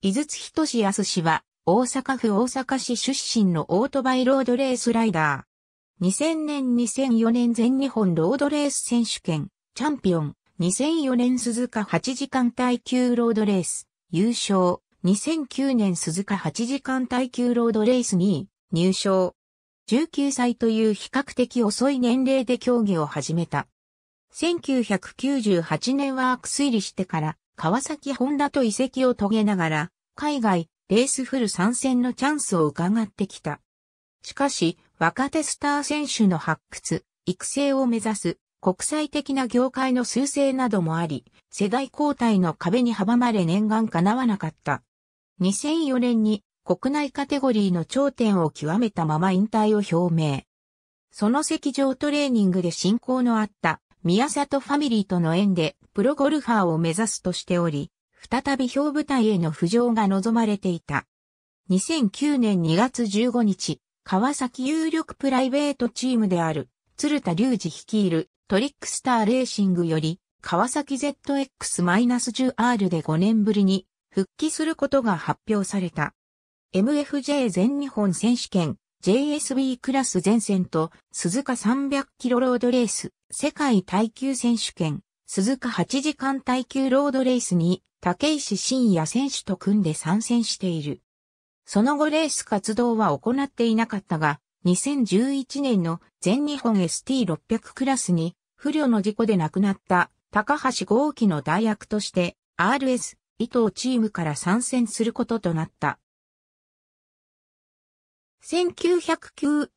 井筒仁康氏は、大阪府大阪市出身のオートバイロードレースライダー。2000年2004年全日本ロードレース選手権、チャンピオン。2004年鈴鹿8時間耐久ロードレース、優勝。2009年鈴鹿8時間耐久ロードレース2位、入賞。19歳という比較的遅い年齢で競技を始めた。1998年ワーク推理してから川崎ホンダと移籍を遂げながら海外レースフル参戦のチャンスを伺ってきた。しかし若手スター選手の発掘、育成を目指す国際的な業界の趨勢などもあり、世代交代の壁に阻まれ念願叶わなかった。2004年に国内カテゴリーの頂点を極めたまま引退を表明。その席上トレーニングで親交のあった宮里ファミリーとの縁でプロゴルファーを目指すとしており、再び表舞台への浮上が望まれていた。2009年2月15日、川崎有力プライベートチームである鶴田隆二率いるトリックスターレーシングより川崎 ZX-10R で5年ぶりに復帰することが発表された。MFJ 全日本選手権 JSB クラス前線と鈴鹿300キロロードレース世界耐久選手権鈴鹿8時間耐久ロードレースに竹石真也選手と組んで参戦している。その後レース活動は行っていなかったが、2011年の全日本 ST600 クラスに不慮の事故で亡くなった高橋豪輝の代役として RS 伊藤チームから参戦することとなった。1990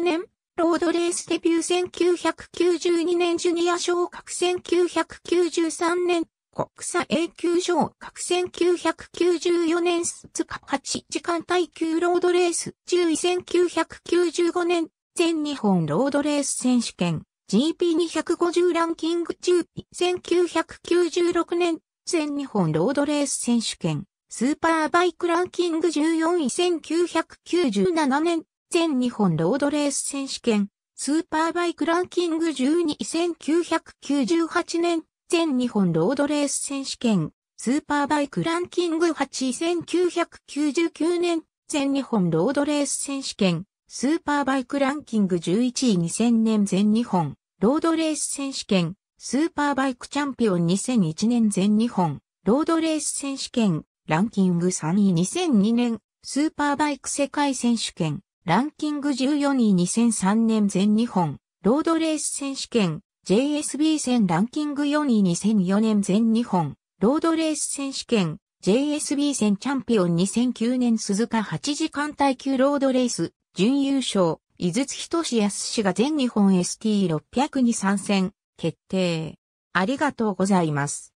年、ロードレースデビュー1992年ジュニア昇格1993年、国際 A 級昇格1994年スツカ8時間耐久ロードレース10位1995年、全日本ロードレース選手権 GP250 ランキング10位1996年、全日本ロードレース選手権。スーパーバイクランキング14位1997年、全日本ロードレース選手権、スーパーバイクランキング12位1998年、全日本ロードレース選手権、スーパーバイクランキング8位1999年、全日本ロードレース選手権、スーパーバイクランキング11位2000年全日本、ロードレース選手権、スーパーバイクチャンピオン2001年全日本、ロードレース選手権、ランキング3位。2002年、スーパーバイク世界選手権、ランキング14位。2003年。全日本、ロードレース選手権、JSB 戦。ランキング4位。2004年。全日本、ロードレース選手権、JSB 戦。チャンピオン。2009年。鈴鹿8時間耐久。ロードレース、準優勝、井筒仁康氏が全日本 ST600 に参戦、決定。ありがとうございます。